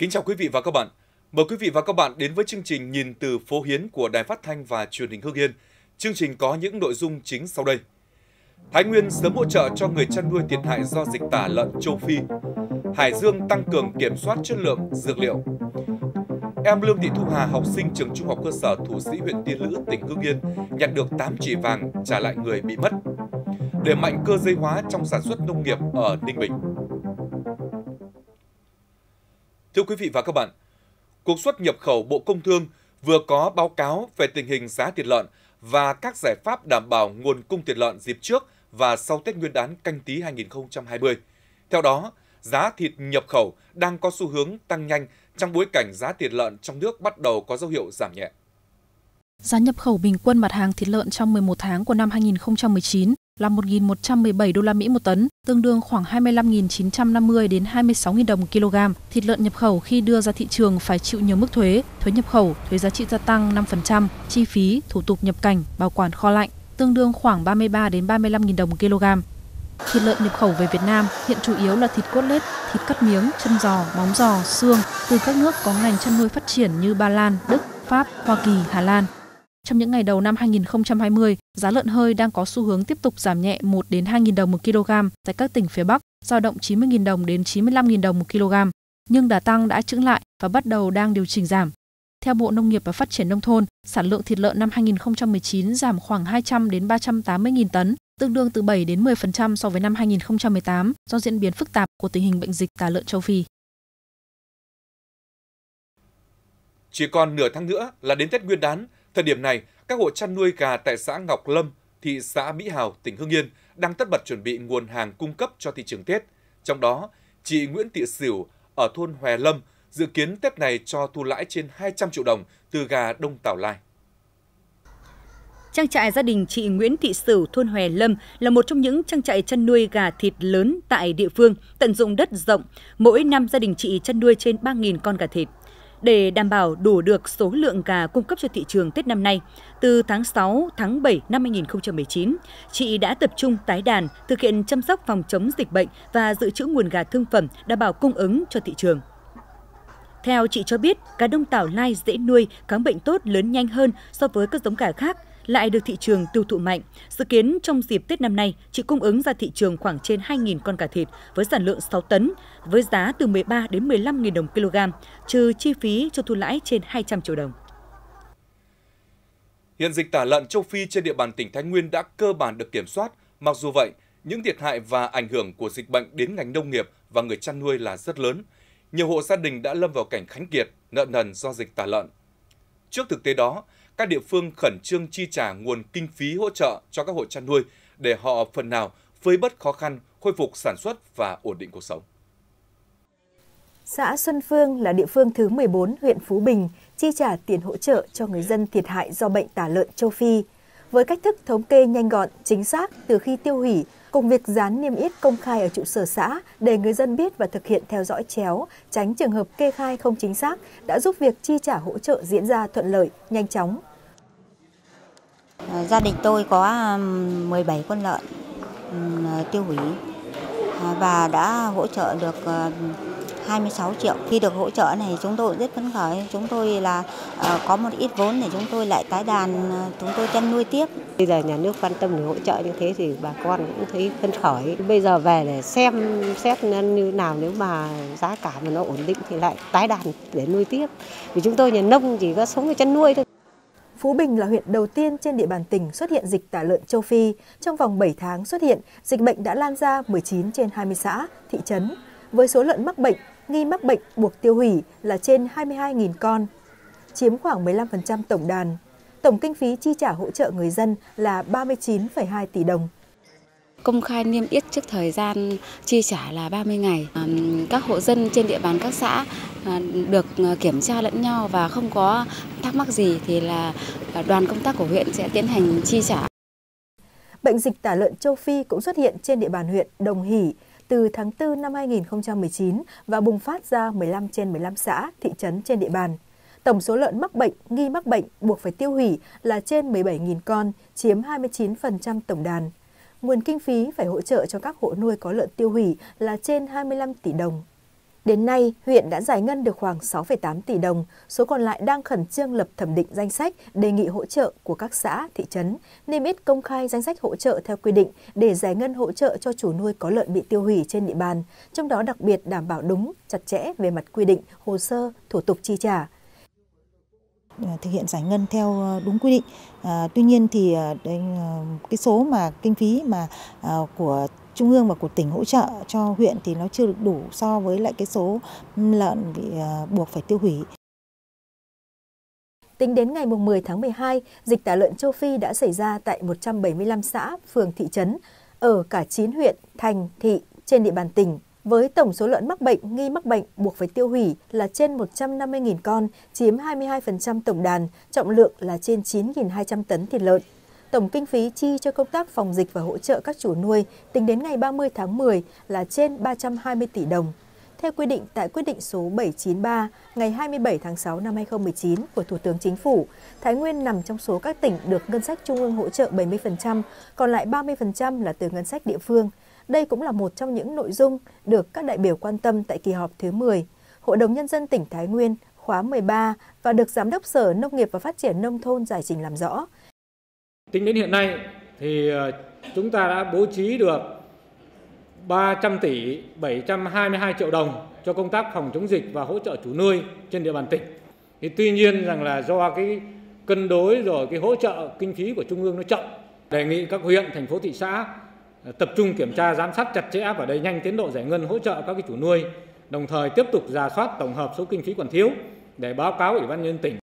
Kính chào quý vị và các bạn. Mời quý vị và các bạn đến với chương trình Nhìn từ phố Hiến của Đài Phát thanh và Truyền hình Hưng Yên. Chương trình có những nội dung chính sau đây. Thái Nguyên sớm hỗ trợ cho người chăn nuôi thiệt hại do dịch tả lợn châu Phi. Hải Dương tăng cường kiểm soát chất lượng dược liệu. Em Lương Thị Thu Hà, học sinh trường Trung học cơ sở Thủ Sĩ huyện Tiên Lữ, tỉnh Hưng Yên, nhận được 8 chỉ vàng trả lại người bị mất. Để mạnh cơ dây hóa trong sản xuất nông nghiệp ở Ninh Bình. Thưa quý vị và các bạn, Cục xuất nhập khẩu Bộ Công Thương vừa có báo cáo về tình hình giá thịt lợn và các giải pháp đảm bảo nguồn cung thịt lợn dịp trước và sau Tết Nguyên đán canh tí 2020. Theo đó, giá thịt nhập khẩu đang có xu hướng tăng nhanh trong bối cảnh giá thịt lợn trong nước bắt đầu có dấu hiệu giảm nhẹ. Giá nhập khẩu bình quân mặt hàng thịt lợn trong 11 tháng của năm 2019 là 1.117 đô la Mỹ một tấn, tương đương khoảng 25.950 đến 26.000 đồng một kg. Thịt lợn nhập khẩu khi đưa ra thị trường phải chịu nhiều mức thuế, thuế nhập khẩu, thuế giá trị gia tăng 5%, chi phí, thủ tục nhập cảnh, bảo quản kho lạnh, tương đương khoảng 33 đến 35.000 đồng một kg. Thịt lợn nhập khẩu về Việt Nam hiện chủ yếu là thịt cốt lết, thịt cắt miếng, chân giò, móng giò, xương từ các nước có ngành chăn nuôi phát triển như Ba Lan, Đức, Pháp, Hoa Kỳ, Hà Lan. Trong những ngày đầu năm 2020, giá lợn hơi đang có xu hướng tiếp tục giảm nhẹ 1 đến 2.000 đồng một kg tại các tỉnh phía Bắc, dao động 90.000 đồng đến 95.000 đồng một kg. Nhưng đà tăng đã chững lại và bắt đầu đang điều chỉnh giảm. Theo Bộ Nông nghiệp và Phát triển Nông thôn, sản lượng thịt lợn năm 2019 giảm khoảng 200 đến 380.000 tấn, tương đương từ 7 đến 10% so với năm 2018 do diễn biến phức tạp của tình hình bệnh dịch tả lợn châu Phi. Chỉ còn nửa tháng nữa là đến Tết Nguyên đán, Thời điểm này, các hộ chăn nuôi gà tại xã Ngọc Lâm, thị xã Mỹ Hào, tỉnh Hưng Yên đang tất bật chuẩn bị nguồn hàng cung cấp cho thị trường Tết. Trong đó, chị Nguyễn Thị Sửu ở thôn Hòe Lâm dự kiến Tết này cho thu lãi trên 200 triệu đồng từ gà Đông Tảo Lai. Trang trại gia đình chị Nguyễn Thị Sửu thôn Hòe Lâm là một trong những trang trại chăn nuôi gà thịt lớn tại địa phương, tận dụng đất rộng. Mỗi năm gia đình chị chăn nuôi trên 3.000 con gà thịt. Để đảm bảo đủ được số lượng gà cung cấp cho thị trường Tết năm nay, từ tháng 6, tháng 7 năm 2019, chị đã tập trung tái đàn, thực hiện chăm sóc phòng chống dịch bệnh và dự trữ nguồn gà thương phẩm đảm bảo cung ứng cho thị trường. Theo chị cho biết, cá đông tảo lai dễ nuôi, kháng bệnh tốt lớn nhanh hơn so với các giống gà khác, lại được thị trường tiêu thụ mạnh. Dự kiến trong dịp Tết năm nay, chị cung ứng ra thị trường khoảng trên 2.000 con gà thịt với sản lượng 6 tấn, với giá từ 13 đến 15.000 đồng kg, trừ chi phí cho thu lãi trên 200 triệu đồng. Hiện dịch tả lợn châu Phi trên địa bàn tỉnh Thái Nguyên đã cơ bản được kiểm soát. Mặc dù vậy, những thiệt hại và ảnh hưởng của dịch bệnh đến ngành nông nghiệp và người chăn nuôi là rất lớn. Nhiều hộ gia đình đã lâm vào cảnh khánh kiệt, nợ nần do dịch tả lợn. Trước thực tế đó, các địa phương khẩn trương chi trả nguồn kinh phí hỗ trợ cho các hộ chăn nuôi để họ phần nào phơi bớt khó khăn, khôi phục sản xuất và ổn định cuộc sống. Xã Xuân Phương là địa phương thứ 14 huyện Phú Bình chi trả tiền hỗ trợ cho người dân thiệt hại do bệnh tả lợn châu Phi. Với cách thức thống kê nhanh gọn, chính xác từ khi tiêu hủy cùng việc dán niêm yết công khai ở trụ sở xã để người dân biết và thực hiện theo dõi chéo, tránh trường hợp kê khai không chính xác đã giúp việc chi trả hỗ trợ diễn ra thuận lợi, nhanh chóng. Ờ, gia đình tôi có 17 con lợn ờ, tiêu hủy ờ, và đã hỗ trợ được 26 triệu. Khi được hỗ trợ này chúng tôi rất phấn khởi. Chúng tôi là có một ít vốn để chúng tôi lại tái đàn, chúng tôi chăn nuôi tiếp. Bây giờ nhà nước quan tâm để hỗ trợ như thế thì bà con cũng thấy phấn khởi. Bây giờ về để xem xét như nào nếu mà giá cả mà nó ổn định thì lại tái đàn để nuôi tiếp. Vì chúng tôi nhà nông chỉ có sống với chăn nuôi thôi. Phú Bình là huyện đầu tiên trên địa bàn tỉnh xuất hiện dịch tả lợn châu Phi. Trong vòng 7 tháng xuất hiện, dịch bệnh đã lan ra 19 trên 20 xã, thị trấn. Với số lợn mắc bệnh, nghi mắc bệnh buộc tiêu hủy là trên 22.000 con, chiếm khoảng 15% tổng đàn. Tổng kinh phí chi trả hỗ trợ người dân là 39,2 tỷ đồng. Công khai niêm yết trước thời gian chi trả là 30 ngày. Các hộ dân trên địa bàn các xã à, được à, kiểm tra lẫn nhau và không có thắc mắc gì thì là à, đoàn công tác của huyện sẽ tiến hành chi trả. Bệnh dịch tả lợn châu Phi cũng xuất hiện trên địa bàn huyện Đồng Hỷ từ tháng 4 năm 2019 và bùng phát ra 15 trên 15 xã, thị trấn trên địa bàn. Tổng số lợn mắc bệnh, nghi mắc bệnh buộc phải tiêu hủy là trên 17.000 con, chiếm 29% tổng đàn. Nguồn kinh phí phải hỗ trợ cho các hộ nuôi có lợn tiêu hủy là trên 25 tỷ đồng. Đến nay, huyện đã giải ngân được khoảng 6,8 tỷ đồng, số còn lại đang khẩn trương lập thẩm định danh sách đề nghị hỗ trợ của các xã, thị trấn, niêm yết công khai danh sách hỗ trợ theo quy định để giải ngân hỗ trợ cho chủ nuôi có lợn bị tiêu hủy trên địa bàn, trong đó đặc biệt đảm bảo đúng, chặt chẽ về mặt quy định, hồ sơ, thủ tục chi trả, À, thực hiện giải ngân theo à, đúng quy định. À, tuy nhiên thì à, đây, cái số mà kinh phí mà à, của trung ương và của tỉnh hỗ trợ cho huyện thì nó chưa được đủ so với lại cái số lợn bị à, buộc phải tiêu hủy. Tính đến ngày 10 tháng 12, dịch tả lợn châu Phi đã xảy ra tại 175 xã, phường, thị trấn ở cả 9 huyện, thành, thị trên địa bàn tỉnh. Với tổng số lợn mắc bệnh, nghi mắc bệnh buộc phải tiêu hủy là trên 150.000 con, chiếm 22% tổng đàn, trọng lượng là trên 9.200 tấn thịt lợn. Tổng kinh phí chi cho công tác phòng dịch và hỗ trợ các chủ nuôi tính đến ngày 30 tháng 10 là trên 320 tỷ đồng. Theo quy định tại quyết định số 793 ngày 27 tháng 6 năm 2019 của Thủ tướng Chính phủ, Thái Nguyên nằm trong số các tỉnh được ngân sách trung ương hỗ trợ 70%, còn lại 30% là từ ngân sách địa phương. Đây cũng là một trong những nội dung được các đại biểu quan tâm tại kỳ họp thứ 10. Hội đồng Nhân dân tỉnh Thái Nguyên khóa 13 và được Giám đốc Sở Nông nghiệp và Phát triển Nông thôn giải trình làm rõ. Tính đến hiện nay thì ờ, chúng ta đã bố trí được 300 tỷ 722 triệu đồng cho công tác phòng chống dịch và hỗ trợ chủ nuôi trên địa bàn tỉnh. Thì tuy nhiên rằng là do cái cân đối rồi cái hỗ trợ kinh phí của trung ương nó chậm, đề nghị các huyện, thành phố, thị xã tập trung kiểm tra giám sát chặt chẽ và đẩy nhanh tiến độ giải ngân hỗ trợ các cái chủ nuôi, đồng thời tiếp tục giả soát tổng hợp số kinh phí còn thiếu để báo cáo Ủy ban nhân tỉnh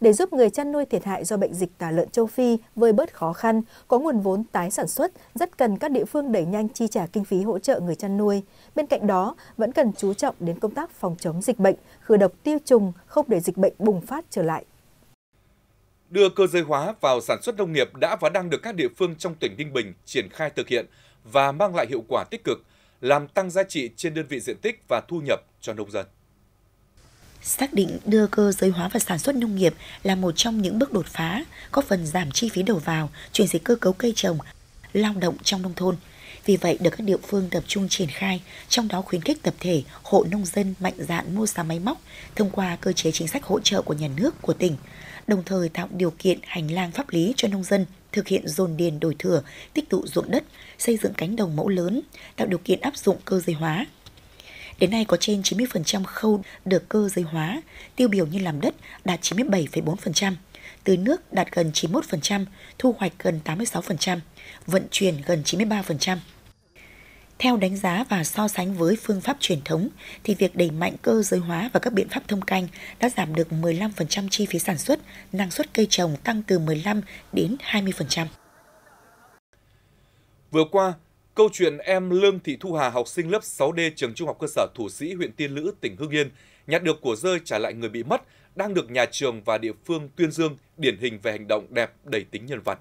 để giúp người chăn nuôi thiệt hại do bệnh dịch tả lợn châu Phi vơi bớt khó khăn, có nguồn vốn tái sản xuất, rất cần các địa phương đẩy nhanh chi trả kinh phí hỗ trợ người chăn nuôi. Bên cạnh đó, vẫn cần chú trọng đến công tác phòng chống dịch bệnh, khử độc tiêu trùng, không để dịch bệnh bùng phát trở lại. Đưa cơ giới hóa vào sản xuất nông nghiệp đã và đang được các địa phương trong tỉnh Ninh Bình triển khai thực hiện và mang lại hiệu quả tích cực, làm tăng giá trị trên đơn vị diện tích và thu nhập cho nông dân. Xác định đưa cơ giới hóa vào sản xuất nông nghiệp là một trong những bước đột phá, góp phần giảm chi phí đầu vào, chuyển dịch cơ cấu cây trồng, lao động trong nông thôn. Vì vậy, được các địa phương tập trung triển khai, trong đó khuyến khích tập thể, hộ nông dân mạnh dạn mua sắm máy móc thông qua cơ chế chính sách hỗ trợ của nhà nước, của tỉnh, đồng thời tạo điều kiện hành lang pháp lý cho nông dân thực hiện dồn điền đổi thừa, tích tụ ruộng đất, xây dựng cánh đồng mẫu lớn, tạo điều kiện áp dụng cơ giới hóa, Đến nay có trên 90% khâu được cơ giới hóa, tiêu biểu như làm đất đạt 97,4%, tưới nước đạt gần 91%, thu hoạch gần 86%, vận chuyển gần 93%. Theo đánh giá và so sánh với phương pháp truyền thống, thì việc đẩy mạnh cơ giới hóa và các biện pháp thông canh đã giảm được 15% chi phí sản xuất, năng suất cây trồng tăng từ 15 đến 20%. Vừa qua, Câu chuyện em Lương Thị Thu Hà, học sinh lớp 6D trường Trung học cơ sở Thủ Sĩ, huyện Tiên Lữ, tỉnh Hưng Yên, nhặt được của rơi trả lại người bị mất, đang được nhà trường và địa phương tuyên dương điển hình về hành động đẹp đầy tính nhân văn.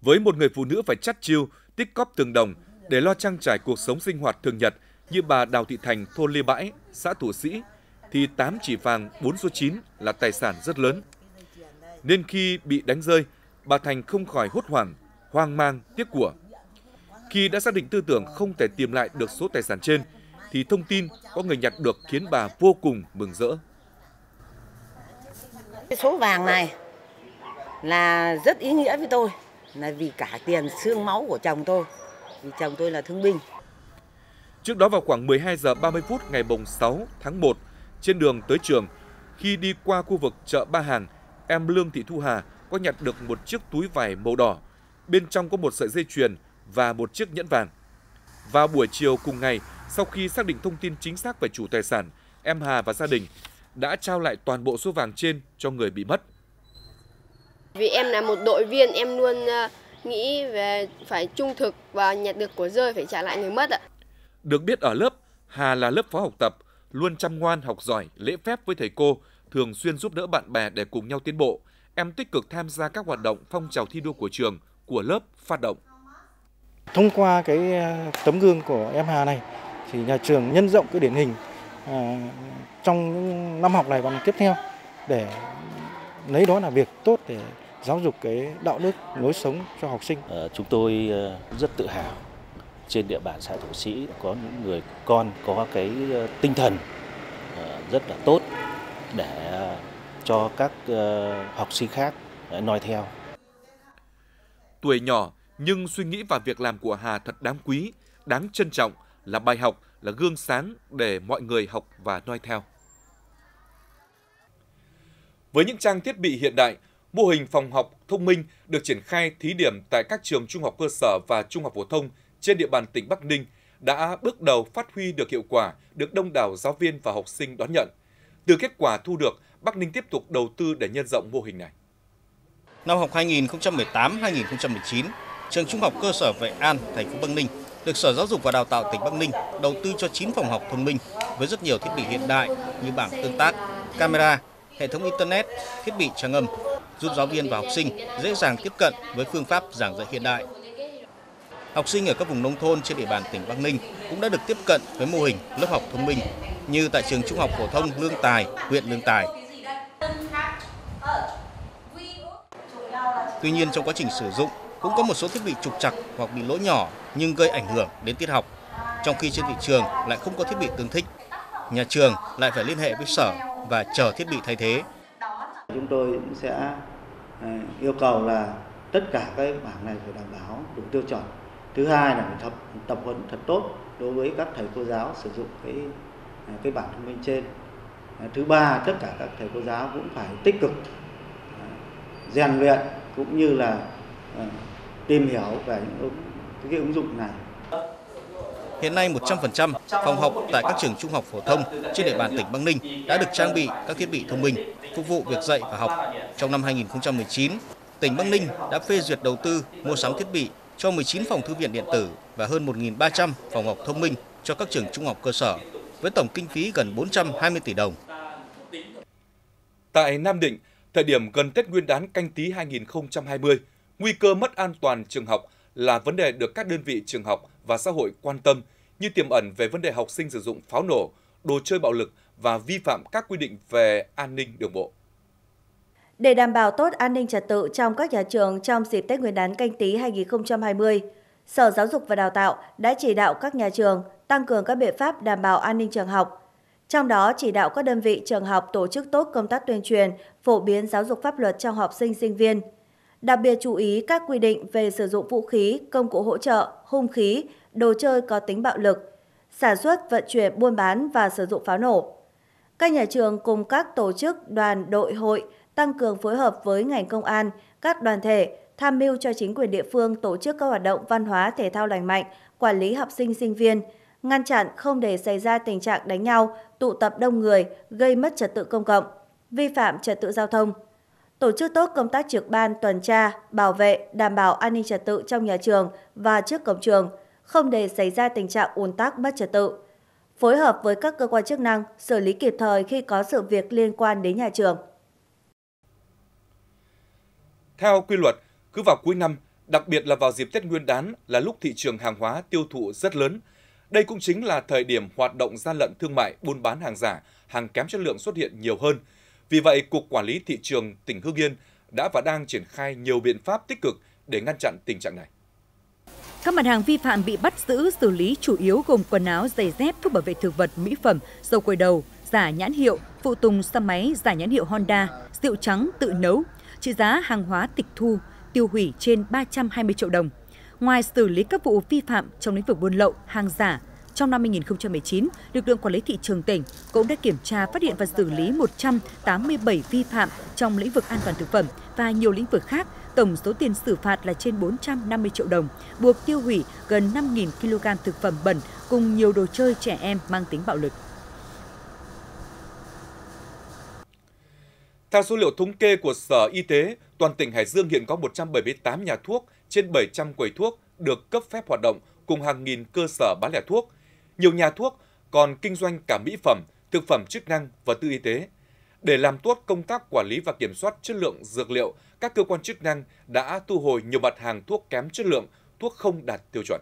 Với một người phụ nữ phải chắt chiêu, tích cóp từng đồng để lo trang trải cuộc sống sinh hoạt thường nhật như bà Đào Thị Thành, thôn Lê Bãi, xã Thủ Sĩ, thì 8 chỉ vàng 4 số 9 là tài sản rất lớn. Nên khi bị đánh rơi, bà Thành không khỏi hốt hoảng, hoang mang, tiếc của. Khi đã xác định tư tưởng không thể tìm lại được số tài sản trên, thì thông tin có người nhặt được khiến bà vô cùng mừng rỡ. Số vàng này là rất ý nghĩa với tôi, là vì cả tiền xương máu của chồng tôi, vì chồng tôi là thương binh. Trước đó vào khoảng 12 giờ 30 phút ngày mùng 6 tháng 1, trên đường tới trường, khi đi qua khu vực chợ Ba Hàng, em Lương Thị Thu Hà có nhặt được một chiếc túi vải màu đỏ. Bên trong có một sợi dây chuyền và một chiếc nhẫn vàng. Vào buổi chiều cùng ngày, sau khi xác định thông tin chính xác về chủ tài sản, em Hà và gia đình đã trao lại toàn bộ số vàng trên cho người bị mất. Vì em là một đội viên, em luôn ờ, nghĩ về phải trung thực và nhặt được của rơi phải trả lại người mất ạ. Được biết ở lớp, Hà là lớp phó học tập, luôn chăm ngoan, học giỏi, lễ phép với thầy cô, thường xuyên giúp đỡ bạn bè để cùng nhau tiến bộ. Em tích cực tham gia các hoạt động phong trào thi đua của trường, của lớp phát động. Thông qua cái à, tấm gương của em Hà này thì nhà trường nhân rộng cái điển hình à, trong năm học này và năm tiếp theo để lấy đó là việc tốt để giáo dục cái đạo đức lối sống cho học sinh. À, chúng tôi rất tự hào trên địa bàn xã Thổ Sĩ có những người con có cái tinh thần rất là tốt để cho các học sinh khác noi theo. Tuổi nhỏ nhưng suy nghĩ và việc làm của Hà thật đáng quý, đáng trân trọng, là bài học, là gương sáng để mọi người học và noi theo. Với những trang thiết bị hiện đại, mô hình phòng học thông minh được triển khai thí điểm tại các trường trung học cơ sở và trung học phổ thông trên địa bàn tỉnh Bắc Ninh đã bước đầu phát huy được hiệu quả, được đông đảo giáo viên và học sinh đón nhận. Từ kết quả thu được, Bắc Ninh tiếp tục đầu tư để nhân rộng mô hình này. Năm học 2018-2019, trường Trung học cơ sở Vệ An, thành phố Bắc Ninh được Sở Giáo dục và Đào tạo tỉnh Bắc Ninh đầu tư cho 9 phòng học thông minh với rất nhiều thiết bị hiện đại như bảng tương tác, camera, hệ thống internet, thiết bị trang âm, giúp giáo viên và học sinh dễ dàng tiếp cận với phương pháp giảng dạy hiện đại. Học sinh ở các vùng nông thôn trên địa bàn tỉnh Bắc Ninh cũng đã được tiếp cận với mô hình lớp học thông minh như tại trường Trung học phổ thông Lương Tài, huyện Lương Tài. Tuy nhiên trong quá trình sử dụng cũng có một số thiết bị trục trặc hoặc bị lỗi nhỏ nhưng gây ảnh hưởng đến tiết học. Trong khi trên thị trường lại không có thiết bị tương thích, nhà trường lại phải liên hệ với sở và chờ thiết bị thay thế. Chúng tôi sẽ ờ, yêu cầu là tất cả các bảng này phải đảm bảo đủ tiêu chuẩn. Thứ hai là phải tập, tập huấn thật tốt đối với các thầy cô giáo sử dụng cái ờ, cái bảng thông minh trên. Ờ, thứ ba, tất cả các thầy cô giáo cũng phải tích cực rèn luyện cũng như là tìm hiểu về những cái ứng dụng này. Hiện nay 100% phòng học tại các trường trung học phổ thông trên địa bàn tỉnh Bắc Ninh đã được trang bị các thiết bị thông minh phục vụ việc dạy và học. Trong năm 2019, tỉnh Bắc Ninh đã phê duyệt đầu tư mua sắm thiết bị cho 19 phòng thư viện điện tử và hơn 1.300 phòng học thông minh cho các trường trung học cơ sở với tổng kinh phí gần 420 tỷ đồng. Tại Nam Định, thời điểm gần Tết Nguyên đán canh tí 2020, nguy cơ mất an toàn trường học là vấn đề được các đơn vị trường học và xã hội quan tâm như tiềm ẩn về vấn đề học sinh sử dụng pháo nổ, đồ chơi bạo lực và vi phạm các quy định về an ninh đường bộ. Để đảm bảo tốt an ninh trật tự trong các nhà trường trong dịp Tết Nguyên đán canh tí 2020, Sở Giáo dục và Đào tạo đã chỉ đạo các nhà trường tăng cường các biện pháp đảm bảo an ninh trường học. Trong đó chỉ đạo các đơn vị trường học tổ chức tốt công tác tuyên truyền, phổ biến giáo dục pháp luật trong học sinh sinh viên – Đặc biệt chú ý các quy định về sử dụng vũ khí, công cụ hỗ trợ, hung khí, đồ chơi có tính bạo lực, sản xuất, vận chuyển, buôn bán và sử dụng pháo nổ. Các nhà trường cùng các tổ chức, đoàn, đội, hội tăng cường phối hợp với ngành công an, các đoàn thể, tham mưu cho chính quyền địa phương tổ chức các hoạt động văn hóa thể thao lành mạnh, quản lý học sinh sinh viên, ngăn chặn không để xảy ra tình trạng đánh nhau, tụ tập đông người, gây mất trật tự công cộng, vi phạm trật tự giao thông, tổ chức tốt công tác trực ban tuần tra, bảo vệ, đảm bảo an ninh trật tự trong nhà trường và trước cổng trường, không để xảy ra tình trạng ùn tắc bất trật tự. Phối hợp với các cơ quan chức năng xử lý kịp thời khi có sự việc liên quan đến nhà trường. Theo quy luật, cứ vào cuối năm, đặc biệt là vào dịp Tết Nguyên đán là lúc thị trường hàng hóa tiêu thụ rất lớn. Đây cũng chính là thời điểm hoạt động gian lận thương mại, buôn bán hàng giả, hàng kém chất lượng xuất hiện nhiều hơn – vì vậy, Cục Quản lý Thị trường tỉnh Hưng Yên đã và đang triển khai nhiều biện pháp tích cực để ngăn chặn tình trạng này. Các mặt hàng vi phạm bị bắt giữ xử lý chủ yếu gồm quần áo, giày dép, thuốc bảo vệ thực vật, mỹ phẩm, dầu quầy đầu, giả nhãn hiệu, phụ tùng xe máy giả nhãn hiệu Honda, rượu trắng tự nấu, trị giá hàng hóa tịch thu, tiêu hủy trên 320 triệu đồng. Ngoài xử lý các vụ vi phạm trong lĩnh vực buôn lậu, hàng giả, trong năm 2019, lực lượng quản lý thị trường tỉnh cũng đã kiểm tra phát hiện và xử lý 187 vi phạm trong lĩnh vực an toàn thực phẩm và nhiều lĩnh vực khác. Tổng số tiền xử phạt là trên 450 triệu đồng, buộc tiêu hủy gần 5.000 kg thực phẩm bẩn cùng nhiều đồ chơi trẻ em mang tính bạo lực. Theo số liệu thống kê của Sở Y tế, toàn tỉnh Hải Dương hiện có 178 nhà thuốc trên 700 quầy thuốc được cấp phép hoạt động cùng hàng nghìn cơ sở bán lẻ thuốc. Nhiều nhà thuốc còn kinh doanh cả mỹ phẩm, thực phẩm chức năng và tư y tế. Để làm tốt công tác quản lý và kiểm soát chất lượng dược liệu, các cơ quan chức năng đã thu hồi nhiều mặt hàng thuốc kém chất lượng, thuốc không đạt tiêu chuẩn.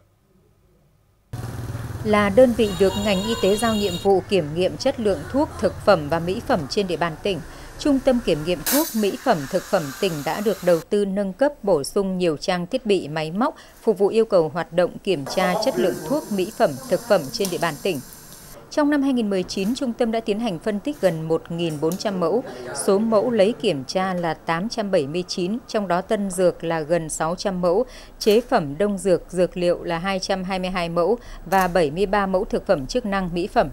Là đơn vị được ngành y tế giao nhiệm vụ kiểm nghiệm chất lượng thuốc, thực phẩm và mỹ phẩm trên địa bàn tỉnh, Trung tâm kiểm nghiệm thuốc, mỹ phẩm, thực phẩm tỉnh đã được đầu tư nâng cấp bổ sung nhiều trang thiết bị máy móc phục vụ yêu cầu hoạt động kiểm tra chất lượng thuốc, mỹ phẩm, thực phẩm trên địa bàn tỉnh. Trong năm 2019, trung tâm đã tiến hành phân tích gần 1.400 mẫu, số mẫu lấy kiểm tra là 879, trong đó tân dược là gần 600 mẫu, chế phẩm đông dược, dược liệu là 222 mẫu và 73 mẫu thực phẩm chức năng mỹ phẩm.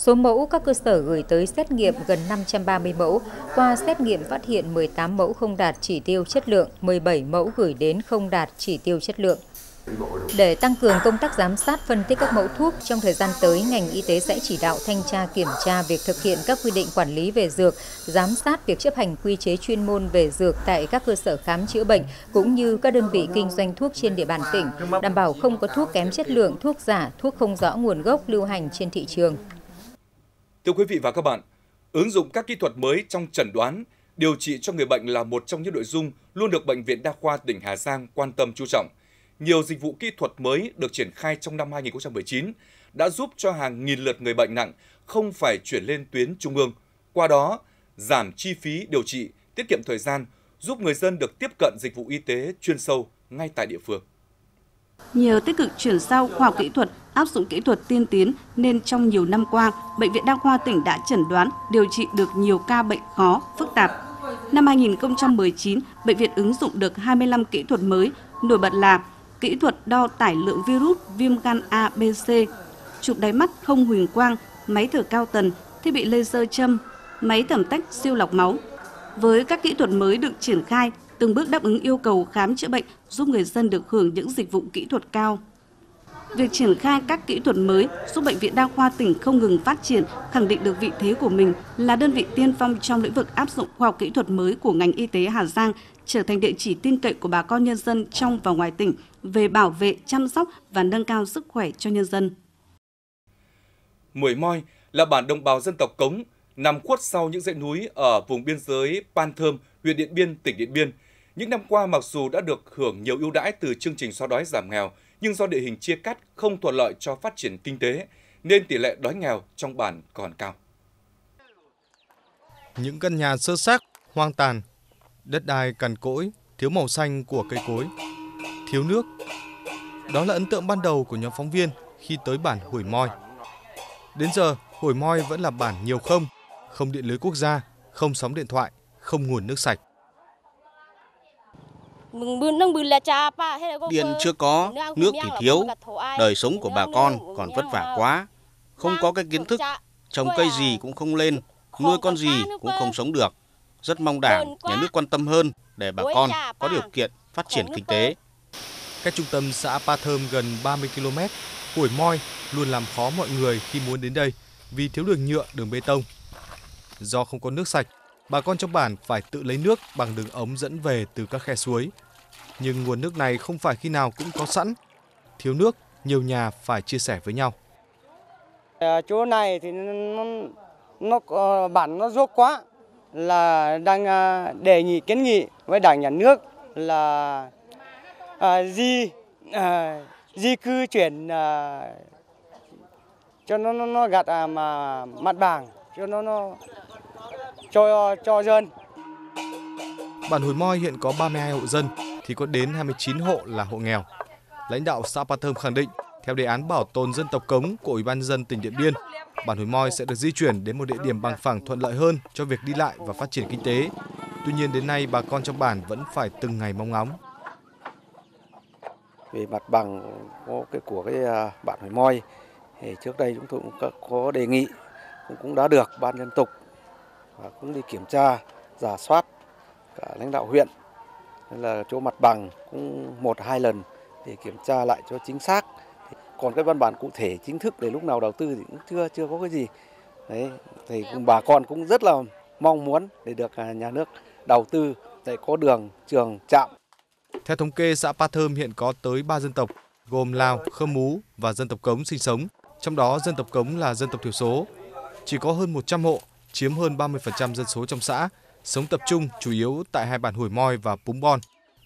Số mẫu các cơ sở gửi tới xét nghiệm gần 530 mẫu, qua xét nghiệm phát hiện 18 mẫu không đạt chỉ tiêu chất lượng, 17 mẫu gửi đến không đạt chỉ tiêu chất lượng. Để tăng cường công tác giám sát phân tích các mẫu thuốc, trong thời gian tới, ngành y tế sẽ chỉ đạo thanh tra kiểm tra việc thực hiện các quy định quản lý về dược, giám sát việc chấp hành quy chế chuyên môn về dược tại các cơ sở khám chữa bệnh cũng như các đơn vị kinh doanh thuốc trên địa bàn tỉnh, đảm bảo không có thuốc kém chất lượng, thuốc giả, thuốc không rõ nguồn gốc lưu hành trên thị trường. Thưa quý vị và các bạn, ứng dụng các kỹ thuật mới trong chẩn đoán, điều trị cho người bệnh là một trong những nội dung luôn được Bệnh viện Đa khoa tỉnh Hà Giang quan tâm chú trọng. Nhiều dịch vụ kỹ thuật mới được triển khai trong năm 2019 đã giúp cho hàng nghìn lượt người bệnh nặng không phải chuyển lên tuyến trung ương. Qua đó, giảm chi phí điều trị, tiết kiệm thời gian, giúp người dân được tiếp cận dịch vụ y tế chuyên sâu ngay tại địa phương. Nhờ tích cực chuyển giao khoa học kỹ thuật, áp dụng kỹ thuật tiên tiến nên trong nhiều năm qua, Bệnh viện Đa khoa tỉnh đã chẩn đoán, điều trị được nhiều ca bệnh khó, phức tạp. Năm 2019, bệnh viện ứng dụng được 25 kỹ thuật mới, nổi bật là kỹ thuật đo tải lượng virus viêm gan A, B, C, chụp đáy mắt không huỳnh quang, máy thở cao tần, thiết bị laser châm, máy tẩm tách siêu lọc máu. Với các kỹ thuật mới được triển khai, từng bước đáp ứng yêu cầu khám chữa bệnh, giúp người dân được hưởng những dịch vụ kỹ thuật cao. Việc triển khai các kỹ thuật mới giúp Bệnh viện Đa khoa tỉnh không ngừng phát triển, khẳng định được vị thế của mình là đơn vị tiên phong trong lĩnh vực áp dụng khoa học kỹ thuật mới của ngành y tế Hà Giang, trở thành địa chỉ tin cậy của bà con nhân dân trong và ngoài tỉnh về bảo vệ, chăm sóc và nâng cao sức khỏe cho nhân dân. Mười Moi là bản đồng bào dân tộc Cống, nằm khuất sau những dãy núi ở vùng biên giới Pan Thơm, huyện Điện Biên, tỉnh Điện Biên. Những năm qua mặc dù đã được hưởng nhiều ưu đãi từ chương trình xóa đói giảm nghèo, nhưng do địa hình chia cắt không thuận lợi cho phát triển kinh tế, nên tỷ lệ đói nghèo trong bản còn cao. Những căn nhà sơ xác, hoang tàn, đất đai cằn cỗi, thiếu màu xanh của cây cối, thiếu nước. Đó là ấn tượng ban đầu của nhóm phóng viên khi tới bản Hủy Moi. Đến giờ, Hủy Moi vẫn là bản nhiều không, không điện lưới quốc gia, không sóng điện thoại, không nguồn nước sạch. Điện chưa có, nước thì thiếu, đời sống của bà con còn vất vả quá. Không có cái kiến thức, trồng cây gì cũng không lên, nuôi con gì cũng không sống được. Rất mong đảng, nhà nước quan tâm hơn để bà con có điều kiện phát triển kinh tế. Cách trung tâm xã Pa Thơm gần 30 km, Hủy Moi luôn làm khó mọi người khi muốn đến đây vì thiếu đường nhựa, đường bê tông. Do không có nước sạch, bà con trong bản phải tự lấy nước bằng đường ống dẫn về từ các khe suối. Nhưng nguồn nước này không phải khi nào cũng có sẵn. Thiếu nước, nhiều nhà phải chia sẻ với nhau. À, chỗ này thì nó, nó ờ, bản nó rốt quá là đang ờ, đề nghị kiến nghị với đảng nhà nước là à, di à, di cư chuyển à, cho nó nó, nó à, mà mặt bằng cho nó nó cho cho dân. Bản Hùi Moi hiện có 32 hộ dân thì có đến 29 hộ là hộ nghèo. Lãnh đạo xã Pa Thơm khẳng định, theo đề án bảo tồn dân tộc Cống của Ủy ban dân tỉnh Điện Biên, bản Hùi Moi sẽ được di chuyển đến một địa điểm bằng phẳng thuận lợi hơn cho việc đi lại và phát triển kinh tế. Tuy nhiên đến nay bà con trong bản vẫn phải từng ngày mong ngóng. Về mặt bằng của cái của cái à, bản Hùi Moi thì trước đây chúng tôi cũng có đề nghị cũng cũng đã được ban dân tục và cũng đi kiểm tra, giả soát cả lãnh đạo huyện. Nên là chỗ mặt bằng cũng một hai lần để kiểm tra lại cho chính xác. Còn cái văn bản cụ thể chính thức để lúc nào đầu tư thì cũng chưa chưa có cái gì. Đấy thì bà con cũng rất là mong muốn để được à, nhà nước đầu tư để có đường trường trạm. Theo thống kê xã Pa Thơm hiện có tới 3 dân tộc gồm Lào, Khơ Mú và dân tộc Cống sinh sống. Trong đó dân tộc Cống là dân tộc thiểu số. Chỉ có hơn 100 hộ, chiếm hơn 30% dân số trong xã, sống tập trung chủ yếu tại hai bản Hủy Moi và Púng Bon.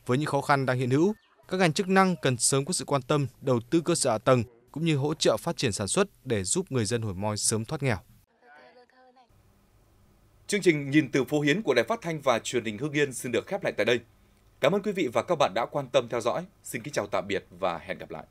Với những khó khăn đang hiện hữu, các ngành chức năng cần sớm có sự quan tâm đầu tư cơ sở hạ tầng cũng như hỗ trợ phát triển sản xuất để giúp người dân Hủy Moi sớm thoát nghèo. Chương trình Nhìn từ phố Hiến của Đài Phát thanh và Truyền hình Hưng Yên xin được khép lại tại đây. Cảm ơn quý vị và các bạn đã quan tâm theo dõi. Xin kính chào tạm biệt và hẹn gặp lại.